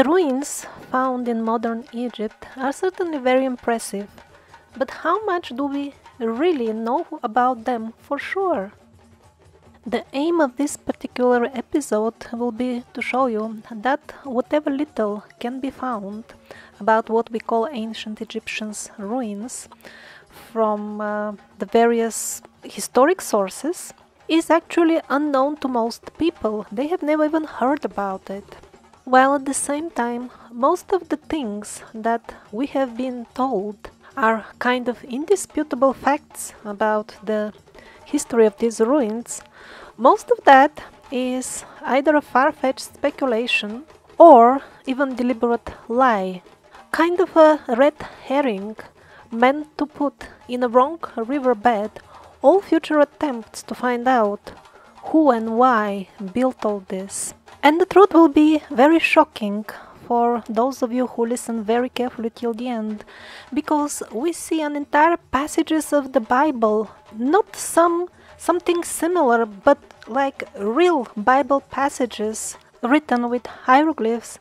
The ruins found in modern Egypt are certainly very impressive, but how much do we really know about them for sure? The aim of this particular episode will be to show you that whatever little can be found about what we call ancient Egyptians ruins from uh, the various historic sources is actually unknown to most people. They have never even heard about it. While at the same time, most of the things that we have been told are kind of indisputable facts about the history of these ruins. Most of that is either a far fetched speculation or even deliberate lie, kind of a red herring meant to put in a wrong riverbed all future attempts to find out who and why built all this. And the truth will be very shocking for those of you who listen very carefully till the end, because we see an entire passages of the Bible, not some something similar, but like real Bible passages written with hieroglyphs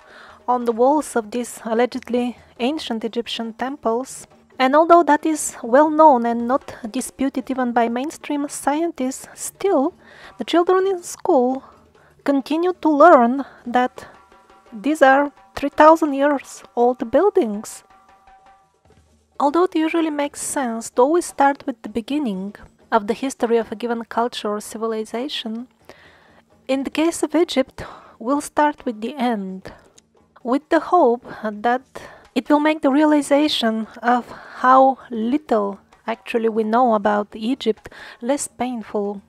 on the walls of these allegedly ancient Egyptian temples. And although that is well known and not disputed even by mainstream scientists, still the children in school continue to learn that these are 3000 years old buildings. Although it usually makes sense to always start with the beginning of the history of a given culture or civilization, in the case of Egypt, we'll start with the end, with the hope that it will make the realization of how little actually we know about Egypt less painful.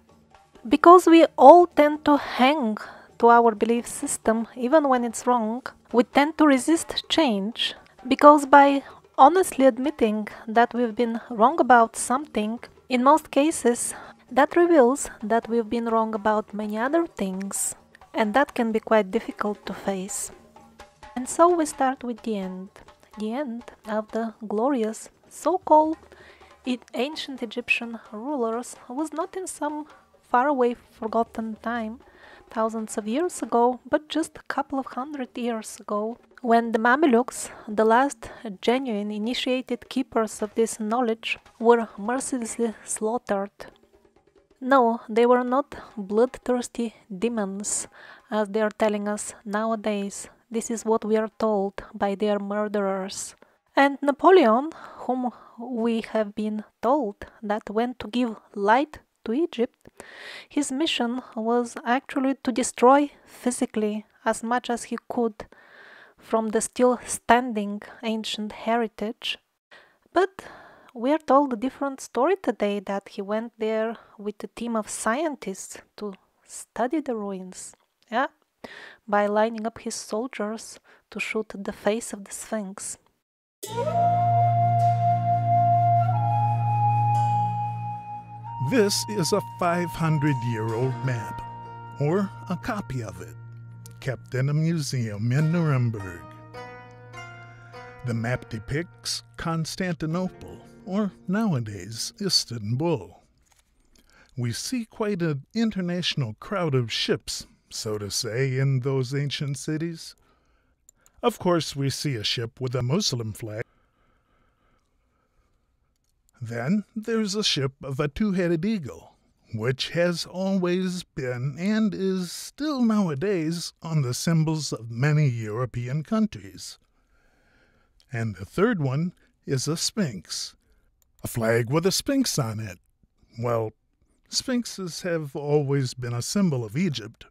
Because we all tend to hang to our belief system even when it's wrong, we tend to resist change because by honestly admitting that we've been wrong about something, in most cases, that reveals that we've been wrong about many other things, and that can be quite difficult to face. And so we start with the end the end of the glorious so called ancient Egyptian rulers was not in some faraway forgotten time, thousands of years ago, but just a couple of hundred years ago, when the Mamelukes, the last genuine initiated keepers of this knowledge, were mercilessly slaughtered. No, they were not bloodthirsty demons, as they are telling us nowadays. This is what we are told by their murderers. And Napoleon, whom we have been told that went to give light to Egypt, his mission was actually to destroy physically as much as he could from the still standing ancient heritage. But we are told a different story today that he went there with a team of scientists to study the ruins. Yeah, by lining up his soldiers to shoot the face of the Sphinx. This is a 500 year old map, or a copy of it, kept in a museum in Nuremberg. The map depicts Constantinople, or nowadays Istanbul. We see quite an international crowd of ships, so to say, in those ancient cities. Of course, we see a ship with a Muslim flag. Then there's a ship of a two headed eagle, which has always been and is still nowadays on the symbols of many European countries. And the third one is a sphinx, a flag with a sphinx on it. Well, sphinxes have always been a symbol of Egypt,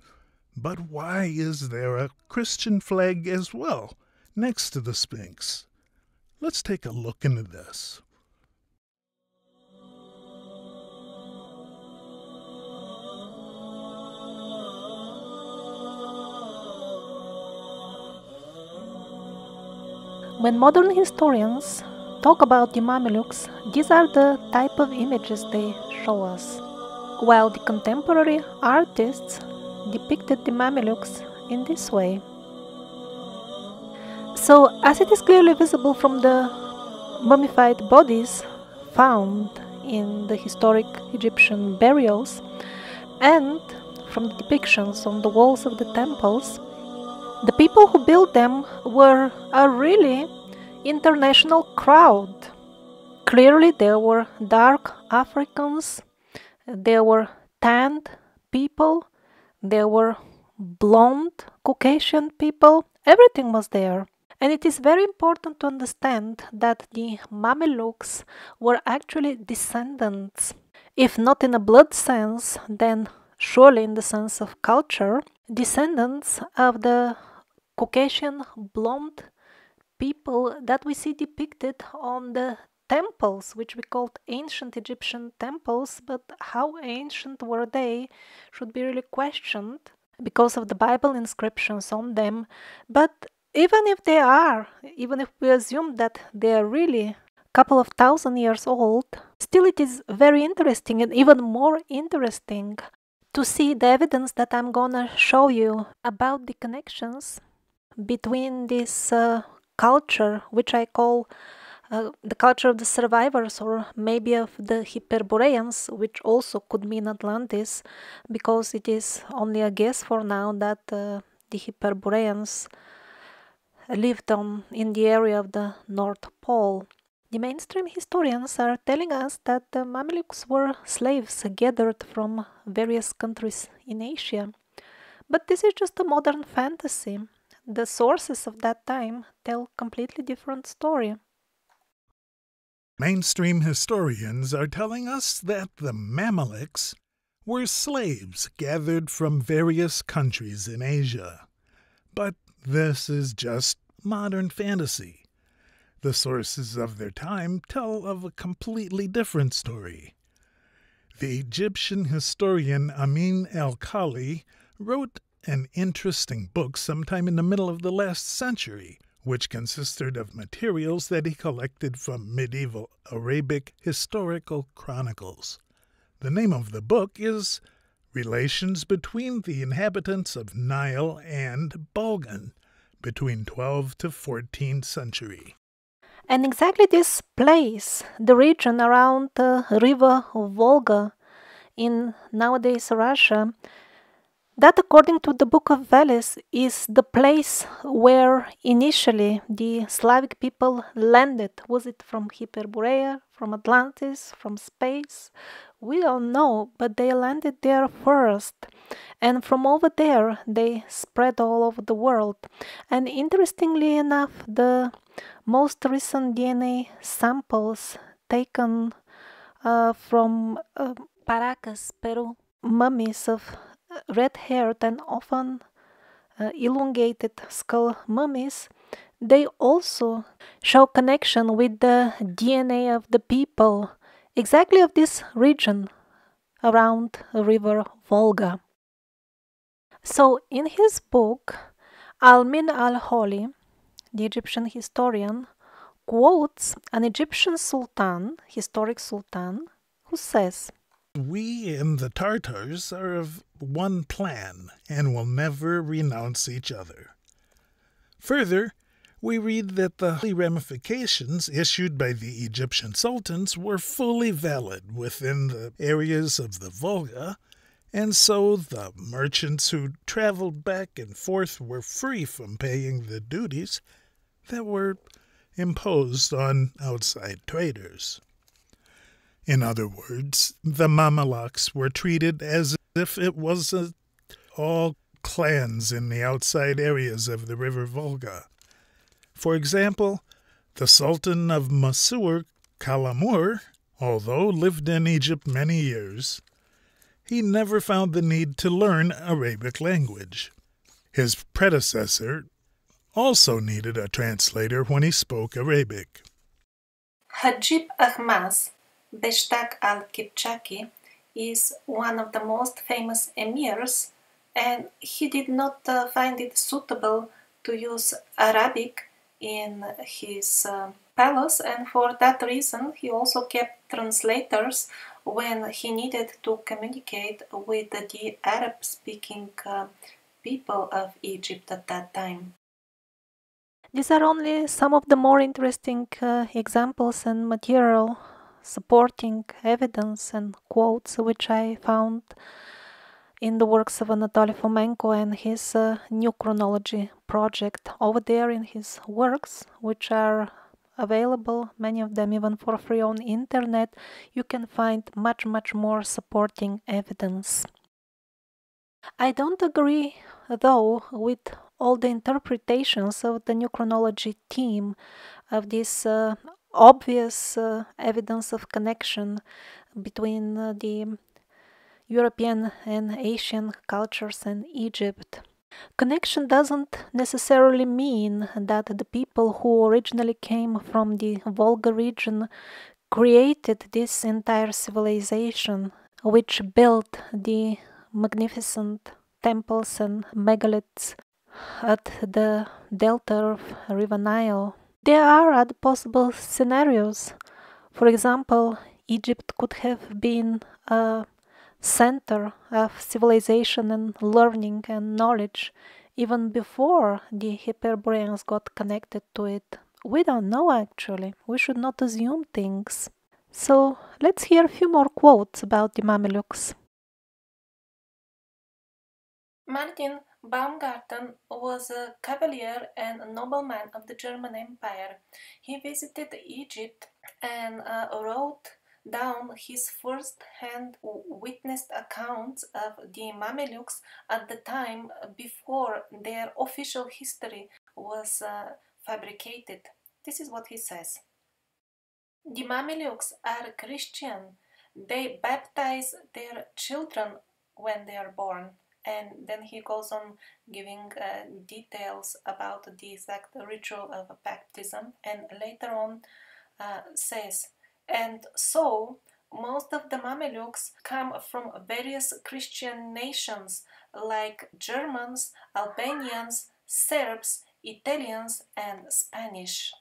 but why is there a Christian flag as well next to the sphinx? Let's take a look into this. When modern historians talk about the Mamelukes, these are the type of images they show us, while the contemporary artists depicted the Mamelukes in this way. So, as it is clearly visible from the mummified bodies found in the historic Egyptian burials and from the depictions on the walls of the temples, The people who built them were a really international crowd. Clearly, there were dark Africans, there were tanned people, there were blonde Caucasian people, everything was there. And it is very important to understand that the Mamelukes were actually descendants, if not in a blood sense, then surely in the sense of culture, descendants of the Caucasian blonde people that we see depicted on the temples, which we called ancient Egyptian temples, but how ancient were they should be really questioned because of the Bible inscriptions on them. But even if they are, even if we assume that they are really a couple of thousand years old, still it is very interesting and even more interesting to see the evidence that I'm gonna show you about the connections between this uh, culture, which I call uh, the culture of the survivors, or maybe of the Hyperboreans, which also could mean Atlantis, because it is only a guess for now that uh, the Hyperboreans lived on in the area of the North Pole. The mainstream historians are telling us that the Mamelukes were slaves gathered from various countries in Asia. But this is just a modern fantasy. The sources of that time tell completely different story. Mainstream historians are telling us that the Mamluks were slaves gathered from various countries in Asia. But this is just modern fantasy. The sources of their time tell of a completely different story. The Egyptian historian Amin el Khali wrote an interesting book sometime in the middle of the last century, which consisted of materials that he collected from medieval Arabic historical chronicles. The name of the book is Relations Between the Inhabitants of Nile and Balgan, between 12th to 14th century. And exactly this place, the region around the river Volga in nowadays Russia, that according to the book of Veles is the place where initially the Slavic people landed. Was it from Hyperborea, from Atlantis, from space? We don't know, but they landed there first. And from over there, they spread all over the world. And interestingly enough, the most recent DNA samples taken uh, from uh, Paracas, Peru, mummies of red haired and often uh, elongated skull mummies, they also show connection with the DNA of the people exactly of this region around the river Volga. So in his book, Al-Min al-Holi, the Egyptian historian, quotes an Egyptian sultan, historic sultan, who says, We and the Tartars are of one plan and will never renounce each other. Further, we read that the ramifications issued by the Egyptian sultans were fully valid within the areas of the Volga, and so the merchants who traveled back and forth were free from paying the duties that were imposed on outside traders. In other words, the Mamelukes were treated as if it wasn't all clans in the outside areas of the river Volga. For example, the Sultan of Masur, Kalamur, although lived in Egypt many years, he never found the need to learn Arabic language. His predecessor also needed a translator when he spoke Arabic. Hajib Ahmaz, Beshtaq al-Kipchaki, is one of the most famous emirs and he did not uh, find it suitable to use Arabic in his uh, palace and for that reason he also kept translators when he needed to communicate with the Arab speaking uh, people of Egypt at that time. These are only some of the more interesting uh, examples and material supporting evidence and quotes which I found in the works of Anatoly Fomenko and his uh, new chronology project over there in his works, which are available, many of them even for free on internet, you can find much, much more supporting evidence. I don't agree, though, with all the interpretations of the new chronology team of this uh, obvious uh, evidence of connection between uh, the European and Asian cultures and Egypt. Connection doesn't necessarily mean that the people who originally came from the Volga region created this entire civilization, which built the magnificent temples and megaliths at the delta of River Nile. There are other possible scenarios. For example, Egypt could have been a center of civilization and learning and knowledge even before the Hyperboreans got connected to it. We don't know actually. We should not assume things. So let's hear a few more quotes about the Mamelukes. Martin Baumgarten was a cavalier and nobleman of the German Empire. He visited Egypt and uh, wrote down his first-hand witnessed accounts of the Mamelukes at the time before their official history was uh, fabricated. This is what he says. The Mamelukes are Christian. They baptize their children when they are born. And then he goes on giving uh, details about the exact ritual of baptism and later on uh, says and so, most of the Mamelukes come from various Christian nations like Germans, Albanians, Serbs, Italians, and Spanish.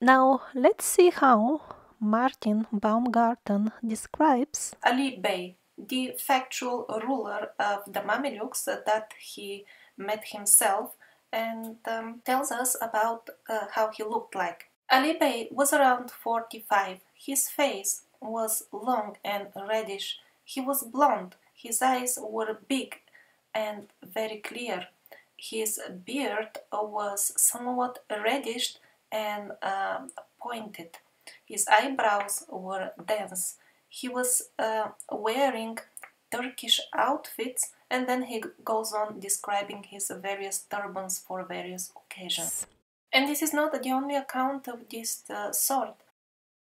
Now, let's see how Martin Baumgarten describes Ali Bey, the factual ruler of the Mamelukes that he met himself, and um, tells us about uh, how he looked like. Ali Bey was around 45. His face was long and reddish. He was blond. His eyes were big and very clear. His beard was somewhat reddish and uh, pointed. His eyebrows were dense. He was uh, wearing Turkish outfits and then he goes on describing his various turbans for various occasions. And this is not the only account of this uh, sort.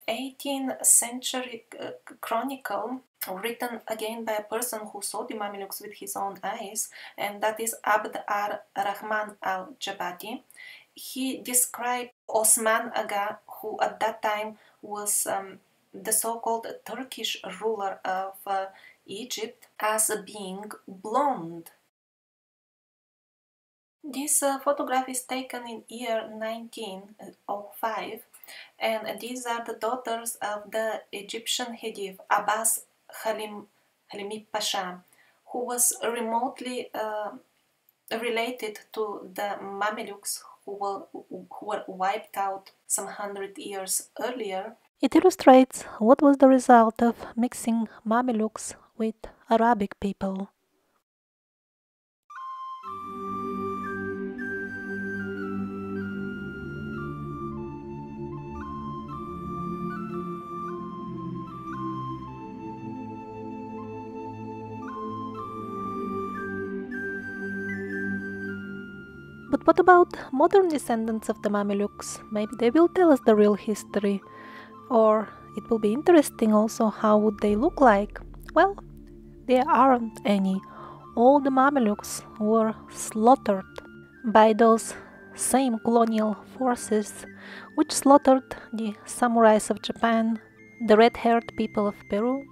18th century uh, chronicle written again by a person who saw the Mamelukes with his own eyes, and that is Abd ar-Rahman al-Jabarti. He described Osman Aga, who at that time was um, the so-called Turkish ruler of uh, Egypt, as being blonde. This uh, photograph is taken in year 1905 and these are the daughters of the Egyptian Khedive Abbas Halim, Halimi Pasha who was remotely uh, related to the Mamelukes who were, who were wiped out some hundred years earlier. It illustrates what was the result of mixing Mamelukes with Arabic people. But what about modern descendants of the Mamelukes? Maybe they will tell us the real history. Or it will be interesting also how would they look like. Well, there aren't any. All the Mamelukes were slaughtered by those same colonial forces which slaughtered the samurais of Japan, the red-haired people of Peru,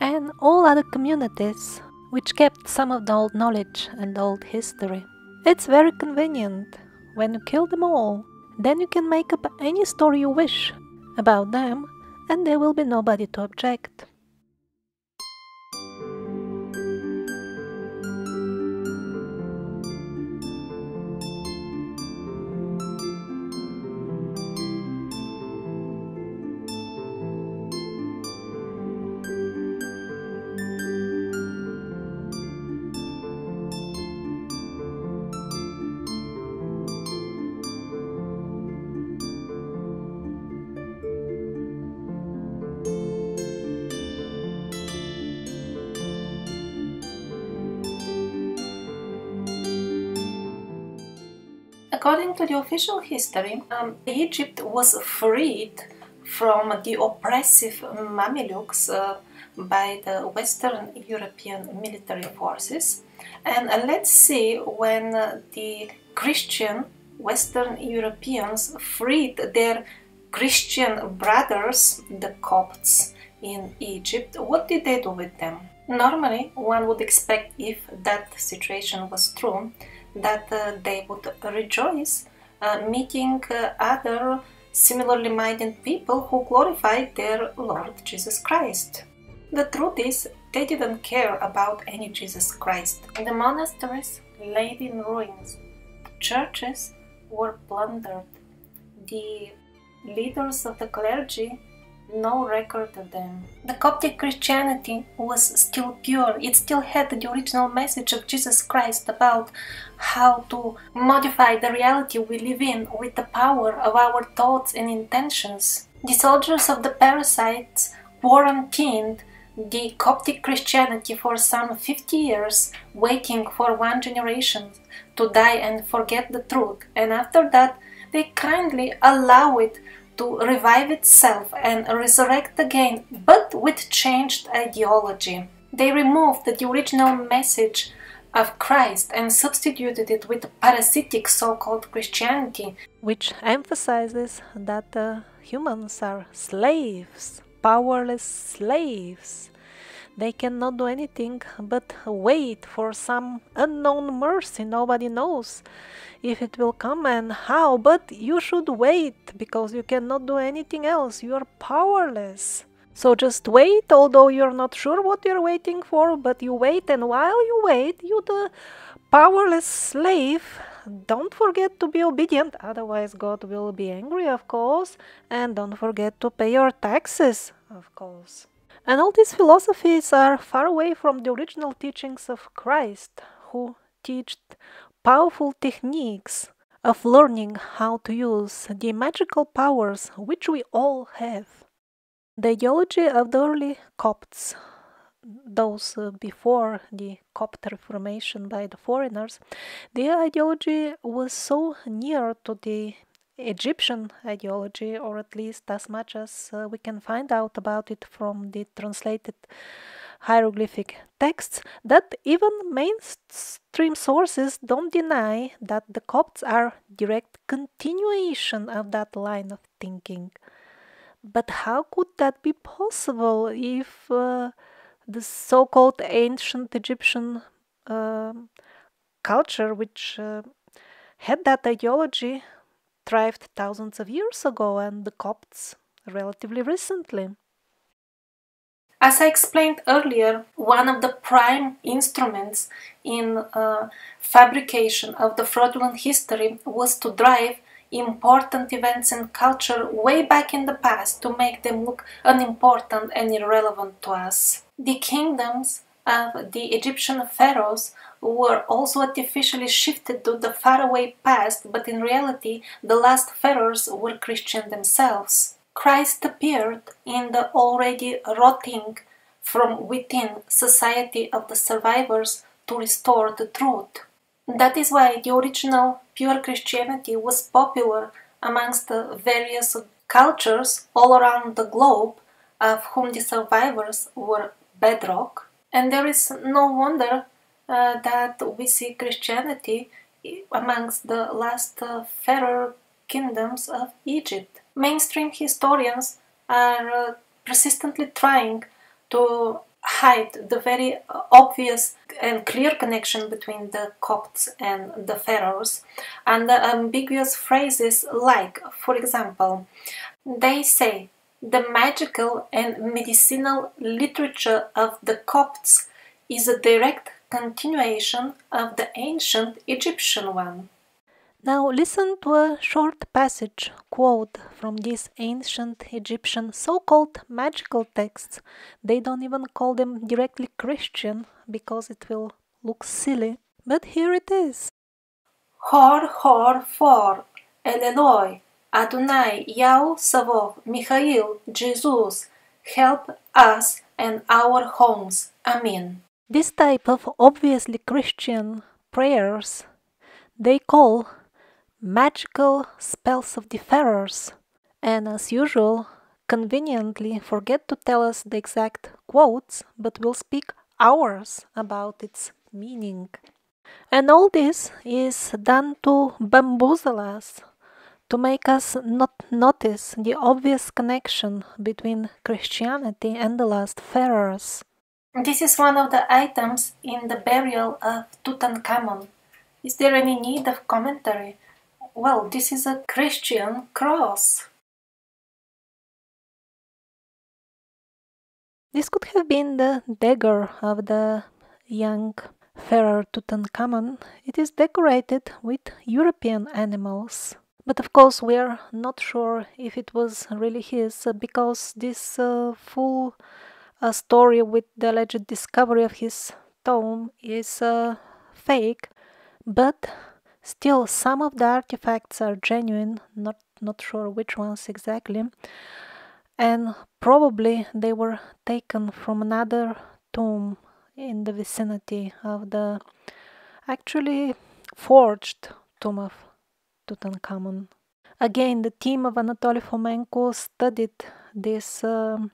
and all other communities which kept some of the old knowledge and old history. It's very convenient. When you kill them all, then you can make up any story you wish about them, and there will be nobody to object. According to the official history, um, Egypt was freed from the oppressive Mamelukes uh, by the Western European military forces. And uh, let's see when uh, the Christian Western Europeans freed their Christian brothers, the Copts, in Egypt, what did they do with them? Normally, one would expect if that situation was true, that uh, they would rejoice uh, meeting uh, other similarly minded people who glorified their Lord Jesus Christ. The truth is, they didn't care about any Jesus Christ. The monasteries laid in ruins, churches were plundered, the leaders of the clergy no record of them. The Coptic Christianity was still pure. It still had the original message of Jesus Christ about how to modify the reality we live in with the power of our thoughts and intentions. The soldiers of the parasites quarantined the Coptic Christianity for some 50 years, waiting for one generation to die and forget the truth, and after that, they kindly allow it to revive itself and resurrect again, but with changed ideology. They removed the original message of Christ and substituted it with parasitic so called Christianity, which emphasizes that uh, humans are slaves, powerless slaves. They cannot do anything but wait for some unknown mercy nobody knows if it will come and how, but you should wait because you cannot do anything else. You are powerless. So just wait, although you're not sure what you're waiting for, but you wait, and while you wait, you, the powerless slave, don't forget to be obedient, otherwise, God will be angry, of course, and don't forget to pay your taxes, of course. And all these philosophies are far away from the original teachings of Christ, who taught powerful techniques of learning how to use the magical powers which we all have. The ideology of the early Copts, those uh, before the Copt Reformation by the foreigners, their ideology was so near to the Egyptian ideology, or at least as much as uh, we can find out about it from the translated hieroglyphic texts, that even mainstream sources don't deny that the Copts are direct continuation of that line of thinking. But how could that be possible if uh, the so called ancient Egyptian uh, culture, which uh, had that ideology, thrived thousands of years ago and the Copts relatively recently. As I explained earlier, one of the prime instruments in uh, fabrication of the fraudulent history was to drive important events in culture way back in the past to make them look unimportant and irrelevant to us. The kingdoms of the Egyptian pharaohs were also artificially shifted to the faraway past, but in reality, the last pharaohs were Christian themselves. Christ appeared in the already rotting from within society of the survivors to restore the truth. That is why the original pure Christianity was popular amongst the various cultures all around the globe, of whom the survivors were bedrock. And there is no wonder uh, that we see Christianity amongst the last uh, pharaoh kingdoms of Egypt. Mainstream historians are uh, persistently trying to hide the very obvious and clear connection between the Copts and the Pharaohs, and the ambiguous phrases like, for example, they say the magical and medicinal literature of the Copts is a direct continuation of the ancient Egyptian one. Now listen to a short passage quote from these ancient Egyptian so-called magical texts. They don't even call them directly Christian because it will look silly. But here it is. Hor hor for El Eloi Adonai Yahweh Savov Michael Jesus help us and our homes. Amen. This type of obviously Christian prayers they call magical spells of the pharaohs, and as usual, conveniently forget to tell us the exact quotes, but will speak hours about its meaning. And all this is done to bamboozle us, to make us not notice the obvious connection between Christianity and the last pharaohs. This is one of the items in the burial of Tutankhamun. Is there any need of commentary? Well, this is a Christian cross. This could have been the dagger of the young Pharaoh Tutankhamun. It is decorated with European animals. But of course, we are not sure if it was really his because this uh, full uh, story with the alleged discovery of his tomb is uh, fake. But still, some of the artifacts are genuine, not, not sure which ones exactly and probably they were taken from another tomb in the vicinity of the actually forged tomb of Tutankhamun. Again, the team of Anatoly Fomenko studied this um,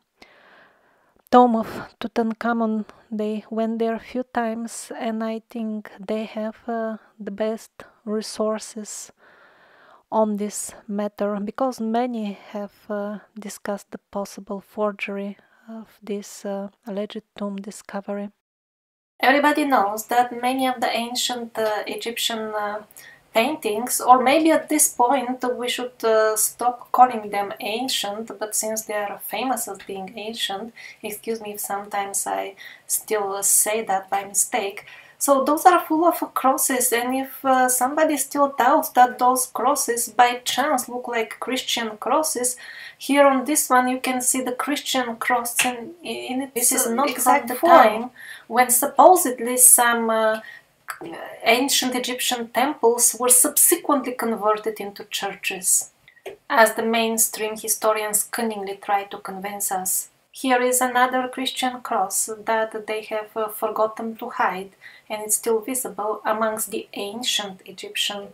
tomb of Tutankhamun. They went there a few times, and I think they have uh, the best resources on this matter because many have uh, discussed the possible forgery of this uh, alleged tomb discovery. Everybody knows that many of the ancient uh, Egyptian uh, paintings, or maybe at this point we should uh, stop calling them ancient, but since they are famous as being ancient, excuse me if sometimes I still say that by mistake, so those are full of crosses, and if uh, somebody still doubts that those crosses by chance look like Christian crosses, here on this one you can see the Christian cross, and in it, this is not exact the time when supposedly some uh, ancient Egyptian temples were subsequently converted into churches, as the mainstream historians cunningly try to convince us. Here is another Christian cross that they have uh, forgotten to hide, and it's still visible amongst the ancient Egyptian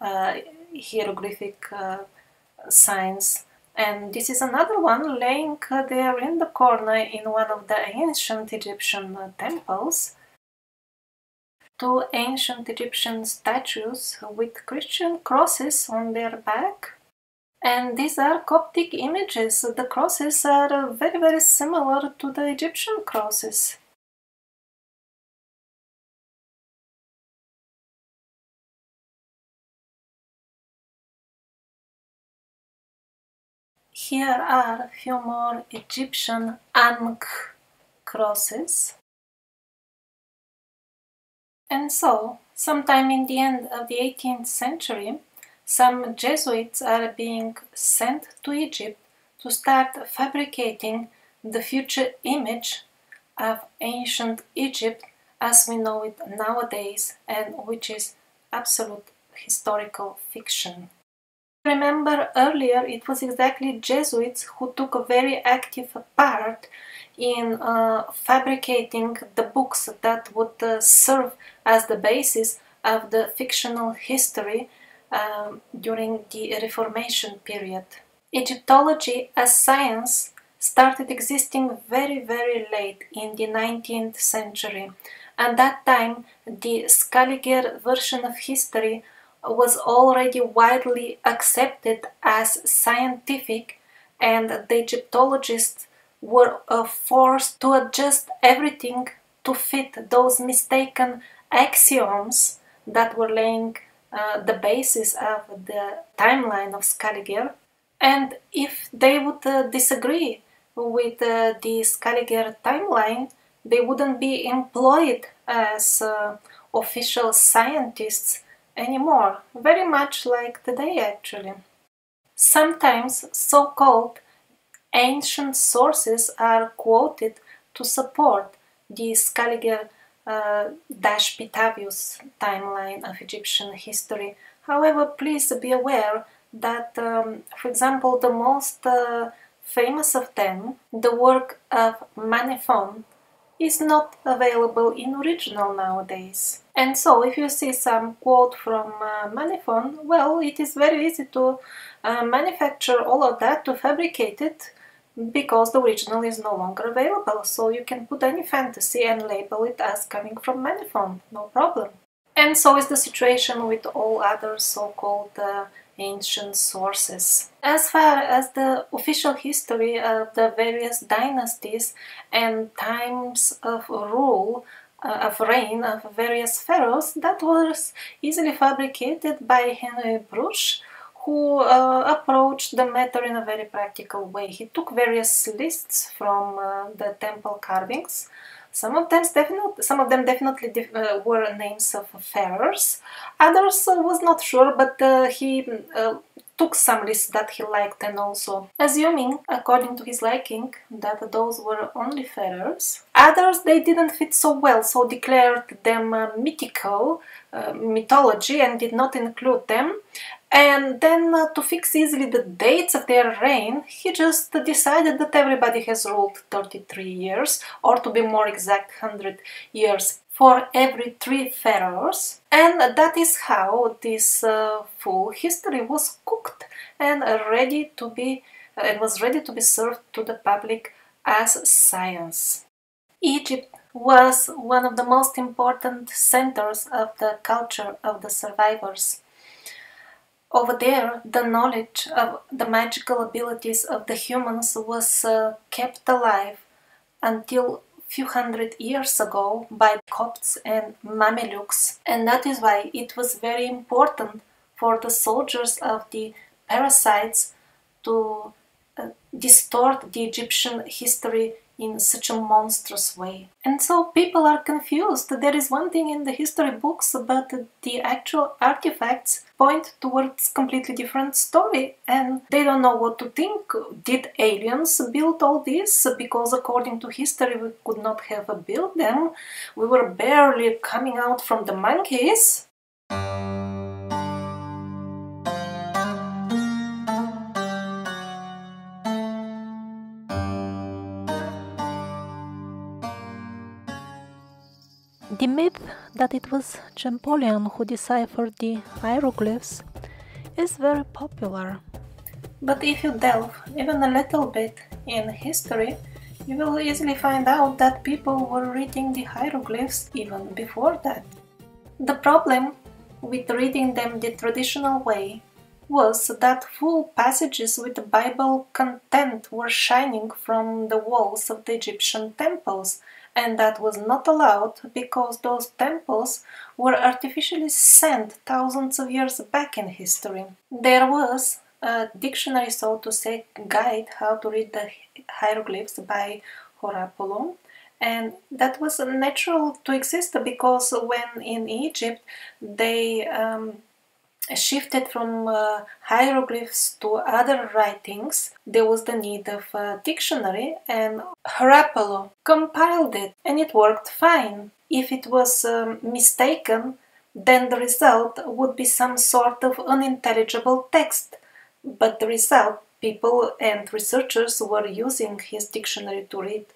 uh, hieroglyphic uh, signs. And this is another one laying uh, there in the corner in one of the ancient Egyptian uh, temples. Two ancient Egyptian statues with Christian crosses on their back and these are Coptic images. The crosses are very, very similar to the Egyptian crosses. Here are a few more Egyptian Ankh crosses. And so, sometime in the end of the 18th century, some Jesuits are being sent to Egypt to start fabricating the future image of ancient Egypt as we know it nowadays and which is absolute historical fiction. Remember earlier it was exactly Jesuits who took a very active part in uh, fabricating the books that would uh, serve as the basis of the fictional history um, during the Reformation period. Egyptology as science started existing very, very late in the 19th century. At that time, the Scaliger version of history was already widely accepted as scientific, and the Egyptologists were uh, forced to adjust everything to fit those mistaken axioms that were laying uh, the basis of the timeline of Scaliger. And if they would uh, disagree with uh, the Scaliger timeline, they wouldn't be employed as uh, official scientists anymore, very much like today actually. Sometimes so called ancient sources are quoted to support the Scaliger Dash Petavius timeline of Egyptian history. However, please be aware that, um, for example, the most uh, famous of them, the work of Manethon, is not available in original nowadays. And so, if you see some quote from uh, well, it is very easy to uh, manufacture all of that, to fabricate it, because the original is no longer available. So you can put any fantasy and label it as coming from Manifon, no problem. And so is the situation with all other so-called uh, ancient sources. As far as the official history of the various dynasties and times of rule uh, of reign of various pharaohs, that was easily fabricated by Henry Brugsch, who uh, approached the matter in a very practical way. He took various lists from uh, the temple carvings some of them definitely, some of them definitely uh, were names of pharaohs. Others uh, was not sure, but uh, he uh, took some lists that he liked and also assuming, according to his liking, that those were only pharaohs. Others they didn't fit so well, so declared them mythical mythology and did not include them. And then uh, to fix easily the dates of their reign, he just decided that everybody has ruled 33 years, or to be more exact, 100 years for every three pharaohs. And that is how this uh, full history was cooked and ready to be uh, and was ready to be served to the public as science. Egypt was one of the most important centers of the culture of the survivors. Over there, the knowledge of the magical abilities of the humans was uh, kept alive until few hundred years ago by Copts and Mamelukes, and that is why it was very important for the soldiers of the parasites to uh, distort the Egyptian history in such a monstrous way. And so people are confused. There is one thing in the history books, but the actual artifacts point towards completely different story and they don't know what to think. Did aliens build all this? Because according to history we could not have built them. We were barely coming out from the monkeys. The myth that it was Champollion who deciphered the hieroglyphs is very popular. But if you delve even a little bit in history, you will easily find out that people were reading the hieroglyphs even before that. The problem with reading them the traditional way was that full passages with Bible content were shining from the walls of the Egyptian temples and that was not allowed because those temples were artificially sent thousands of years back in history. There was a dictionary, so to say, guide how to read the hieroglyphs by Horapollo, and that was natural to exist because when in Egypt they um, shifted from uh, hieroglyphs to other writings, there was the need of a dictionary, and Horapollo compiled it, and it worked fine. If it was um, mistaken, then the result would be some sort of unintelligible text. But the result, people and researchers were using his dictionary to read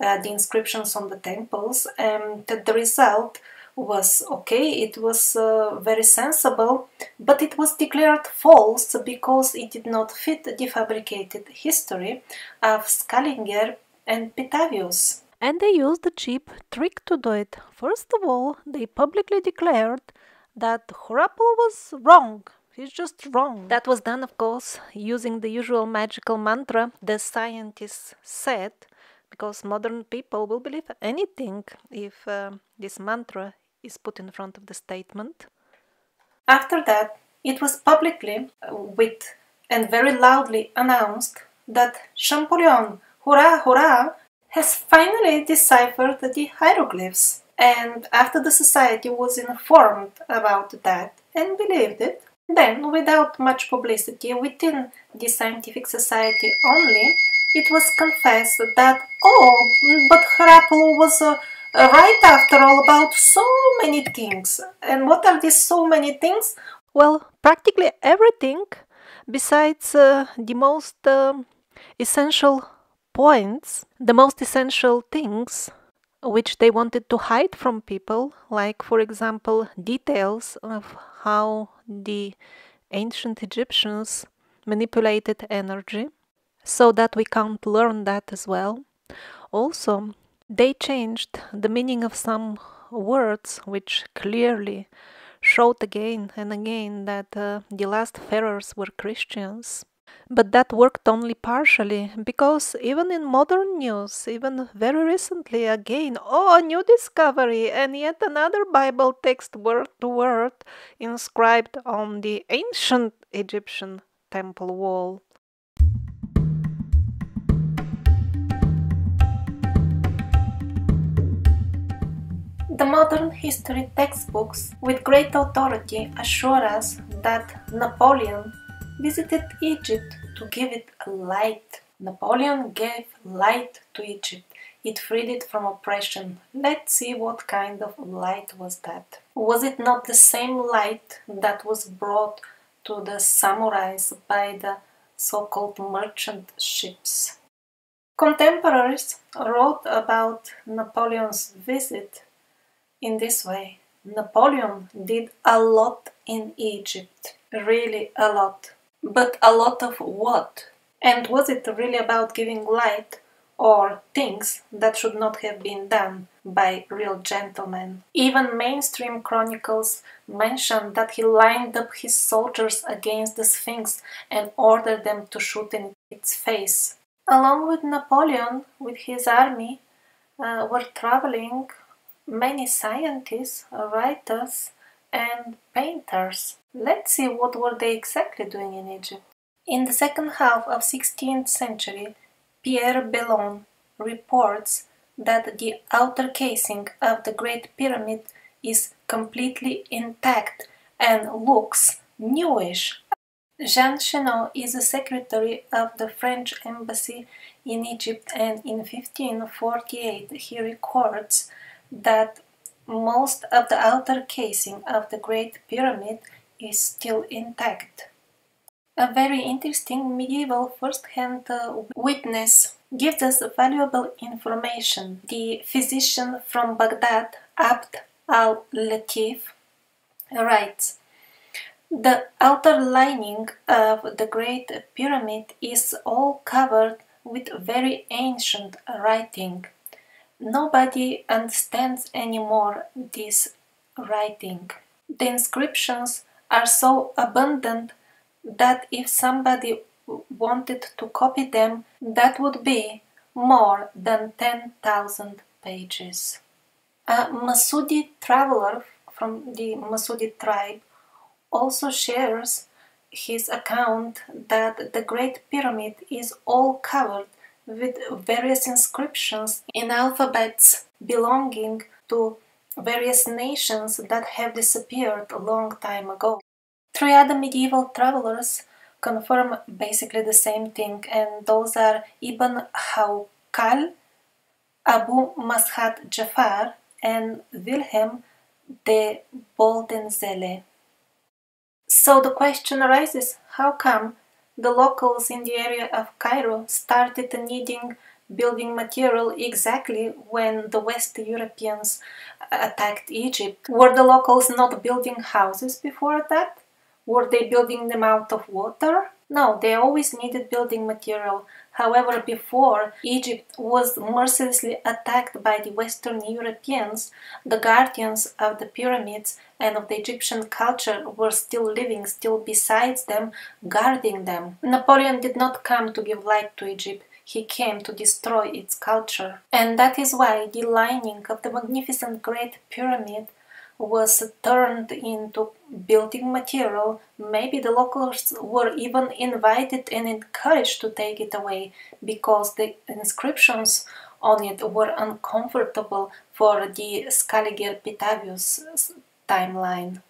uh, the inscriptions on the temples, and the result was okay, it was uh, very sensible, but it was declared false because it did not fit the fabricated history of Scaliger and Petavius. And they used a cheap trick to do it. First of all, they publicly declared that Horapollo was wrong. He's just wrong. That was done, of course, using the usual magical mantra the scientists said, because modern people will believe anything if uh, this mantra is put in front of the statement. After that, it was publicly, uh, with and very loudly announced that Champollion, hurrah, hurrah, has finally deciphered the hieroglyphs. And after the society was informed about that and believed it, then, without much publicity within the scientific society only, it was confessed that, oh, but Horapollo was a right after all about so many things. And what are these so many things? Well, practically everything besides uh, the most uh, essential points, the most essential things which they wanted to hide from people, like, for example, details of how the ancient Egyptians manipulated energy, so that we can't learn that as well. Also, they changed the meaning of some words which clearly showed again and again that uh, the last pharaohs were Christians. But that worked only partially, because even in modern news, even very recently, again, oh, new discovery, and yet another Bible text word to word inscribed on the ancient Egyptian temple wall. The modern history textbooks with great authority assure us that Napoleon visited Egypt to give it light. Napoleon gave light to Egypt. It freed it from oppression. Let's see what kind of light was that. Was it not the same light that was brought to the samurais by the so called merchant ships? Contemporaries wrote about Napoleon's visit in this way. Napoleon did a lot in Egypt, really a lot. But a lot of what? And was it really about giving light or things that should not have been done by real gentlemen? Even mainstream chronicles mention that he lined up his soldiers against the Sphinx and ordered them to shoot in its face. Along with Napoleon, with his army, uh, were traveling many scientists, writers, and painters. Let's see what were they exactly doing in Egypt. In the second half of 16th century, Pierre Belon reports that the outer casing of the Great Pyramid is completely intact and looks newish. Jean Chesneau is the secretary of the French embassy in Egypt and in 1548 he records that most of the outer casing of the Great Pyramid is still intact. A very interesting medieval first-hand uh, witness gives us valuable information. The physician from Baghdad, Abd al-Latif, writes, The outer lining of the Great Pyramid is all covered with very ancient writing. Nobody understands anymore this writing. The inscriptions are so abundant that if somebody wanted to copy them, that would be more than 10,000 pages. A Masudi traveler from the Masudi tribe also shares his account that the Great Pyramid is all covered with various inscriptions in alphabets belonging to various nations that have disappeared a long time ago. Three other medieval travelers confirm basically the same thing, and those are Ibn Hawqal, Abu Mashar Jafar, and Wilhelm de Boldenzele. So the question arises how come the locals in the area of Cairo started needing building material exactly when the West Europeans attacked Egypt. Were the locals not building houses before that? Were they building them out of water? No, they always needed building material. However, before Egypt was mercilessly attacked by the Western Europeans, the guardians of the pyramids and of the Egyptian culture were still living, still besides them, guarding them. Napoleon did not come to give light to Egypt, he came to destroy its culture. And that is why the lining of the magnificent Great Pyramid was turned into building material. Maybe the locals were even invited and encouraged to take it away because the inscriptions on it were uncomfortable for the Scaliger Petavius timeline.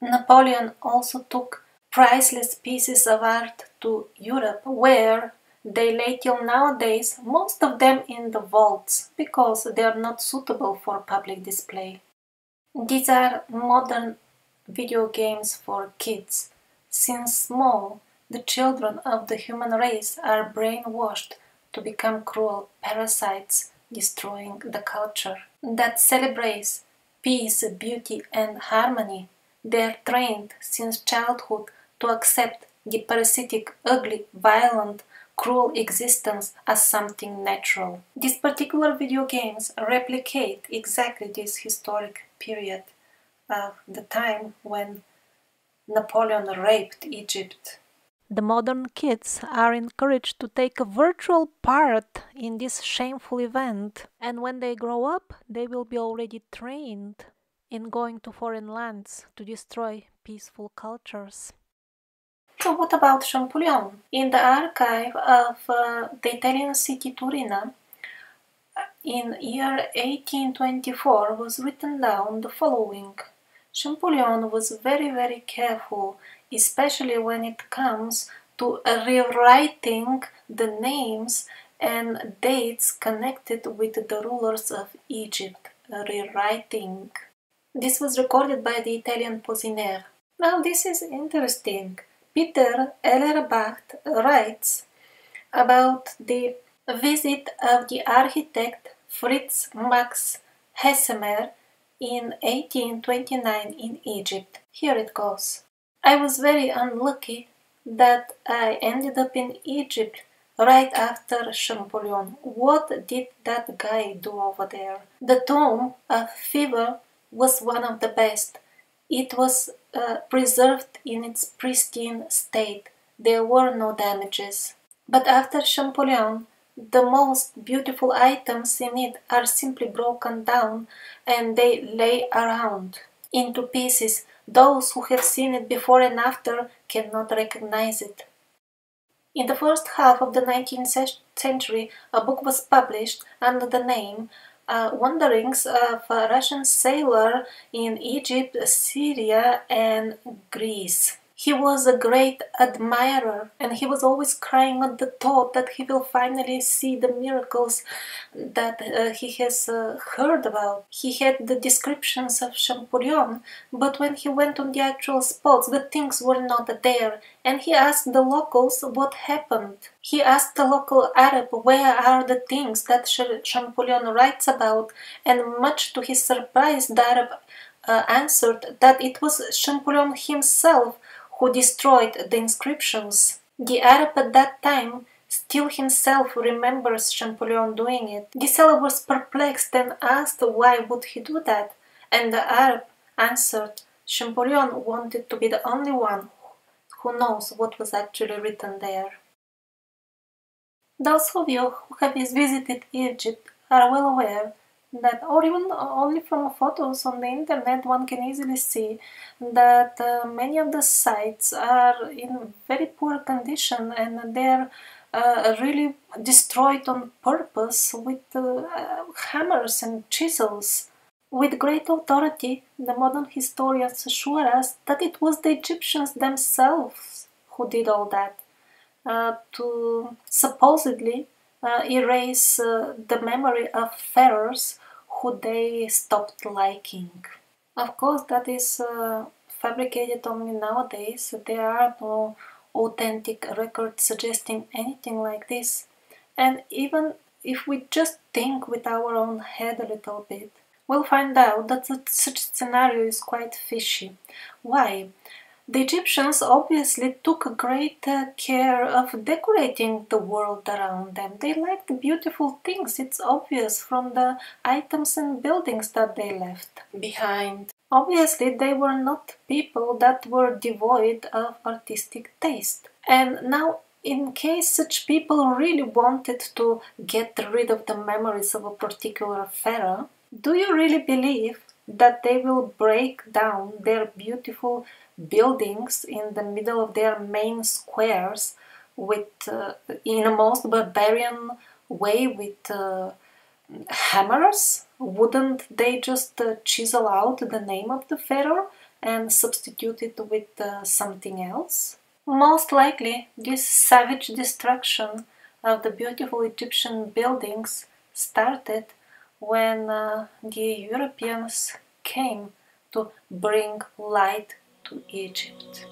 Napoleon also took priceless pieces of art to Europe, where they lay till nowadays, most of them in the vaults, because they are not suitable for public display. These are modern video games for kids. Since small, the children of the human race are brainwashed to become cruel parasites destroying the culture, that celebrates peace, beauty, and harmony. They are trained since childhood to accept the parasitic, ugly, violent, cruel existence as something natural. These particular video games replicate exactly this historic period of the time when Napoleon raped Egypt. The modern kids are encouraged to take a virtual part in this shameful event, and when they grow up, they will be already trained in going to foreign lands to destroy peaceful cultures. So what about Champollion? In the archive of uh, the Italian city Turin, in year 1824 was written down the following. Champollion was very very careful, especially when it comes to rewriting the names and dates connected with the rulers of Egypt. Rewriting. This was recorded by the Italian Posinere. Now this is interesting. Peter Ehlerbach writes about the visit of the architect Fritz Max Hassemer in 1829 in Egypt. Here it goes. I was very unlucky that I ended up in Egypt right after Champollion. What did that guy do over there? The tomb of Fever was one of the best. It was uh, preserved in its pristine state. There were no damages. But after Champollion, the most beautiful items in it are simply broken down and they lay around into pieces. Those who have seen it before and after cannot recognize it. In the first half of the 19th century, a book was published under the name uh, Wanderings of a Russian Sailor in Egypt, Syria, and Greece. He was a great admirer and he was always crying at the thought that he will finally see the miracles that uh, he has uh, heard about. He had the descriptions of Champollion, but when he went on the actual spots, the things were not there and he asked the locals what happened. He asked the local Arab where are the things that Champollion writes about, and much to his surprise, the Arab uh, answered that it was Champollion himself who destroyed the inscriptions. The Arab at that time still himself remembers Champollion doing it. Seller was perplexed and asked why would he do that, and the Arab answered Champollion wanted to be the only one who knows what was actually written there. Those of you who have visited Egypt are well aware that or even only from photos on the internet one can easily see that uh, many of the sites are in very poor condition and they're uh, really destroyed on purpose with uh, hammers and chisels. With great authority, the modern historians assure us that it was the Egyptians themselves who did all that, uh, to supposedly uh, erase uh, the memory of pharaohs who they stopped liking. Of course, that is uh, fabricated only nowadays. There are no authentic records suggesting anything like this. And even if we just think with our own head a little bit, we'll find out that such scenario is quite fishy. Why? The Egyptians obviously took great uh, care of decorating the world around them. They liked beautiful things, it's obvious from the items and buildings that they left behind. Obviously, they were not people that were devoid of artistic taste. And now, in case such people really wanted to get rid of the memories of a particular pharaoh, do you really believe that they will break down their beautiful buildings in the middle of their main squares with uh, in a most barbarian way with uh, hammers? Wouldn't they just uh, chisel out the name of the pharaoh and substitute it with uh, something else? Most likely this savage destruction of the beautiful egyptian buildings started when uh, the europeans came to bring light to Egypt.